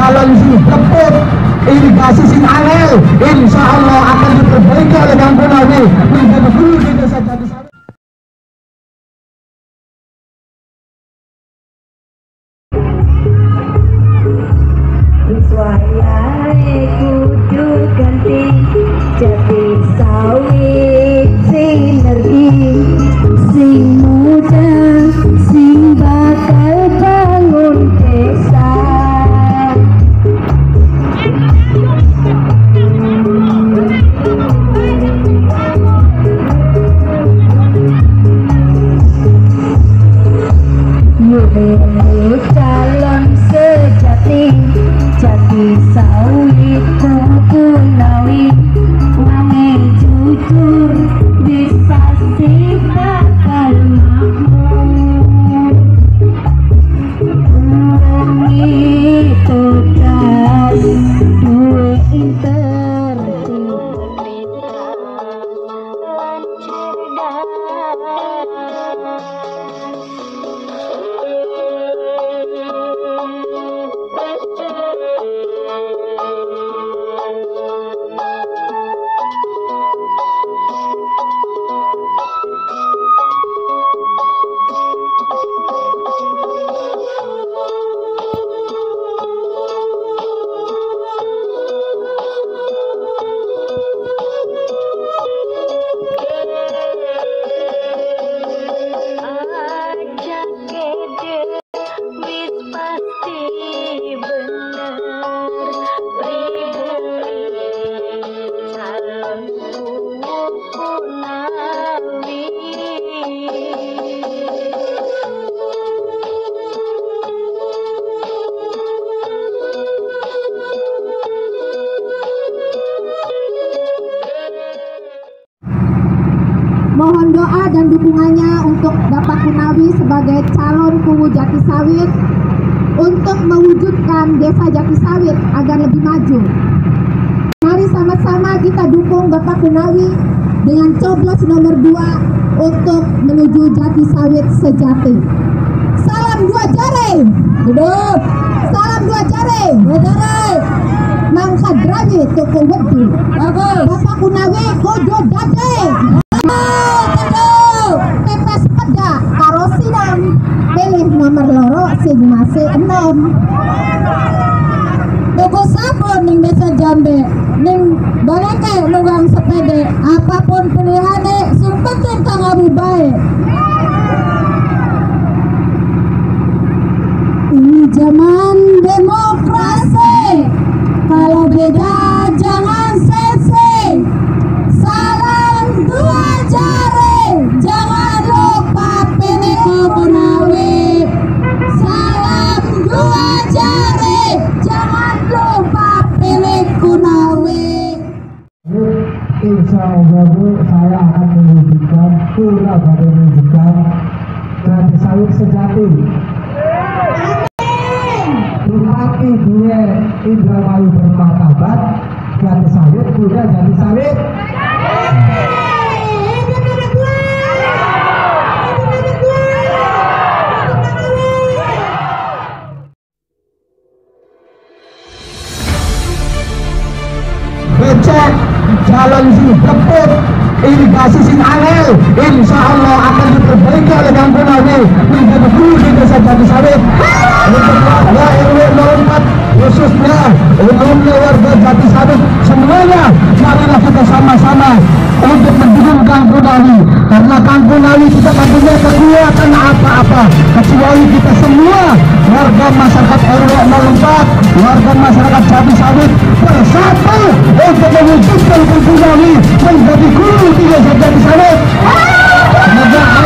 jalan sing keput irigasi sing angel. Insya Allah akan diperbaiki oleh kampung ini. Menjadi guru di desa Jatisari Suarae kudu ganti. Jadi dan dukungannya untuk Bapak Kunawi sebagai calon Kuwu Jatisawit untuk mewujudkan Desa Jatisawit agar lebih maju. Mari sama-sama kita dukung Bapak Kunawi dengan coblos nomor 2 untuk menuju Jatisawit sejati. Salam dua jari. Hidup. Salam dua jari. Dua jari. Nang kadrawi toko wedi. Bagus. Bapak Kunawi kojo dade. Enom Tuku sabun ning desa Jambe. Ning baleke nunggang sepede. Apa pun penting kang abu bae. Ini zaman demokrasi. Kalau beda Insya Allah Bu, saya akan menunjukkan pura pada menunjukkan gratis sawit sejati. Bupati gue Indramayu bermartabat, gratis sawit punya jadi sawit. becek jalan sing keput irigasi sing angel. Insya Allah akan diperbaiki oleh kampung ini. Menjadi guru di desa Jatisawit untuk warga RW 04 khususnya umumnya warga Jatisawit semuanya marilah kita sama-sama untuk mendukung kampung ini. Karena kampung ini tidak mempunyai kekuatan apa-apa. Kecuali kita semua warga masyarakat RW 04 warga masyarakat Jatisawit bersatu untuk mewujudkan ini menjadi guru di desa Jatisawit Semoga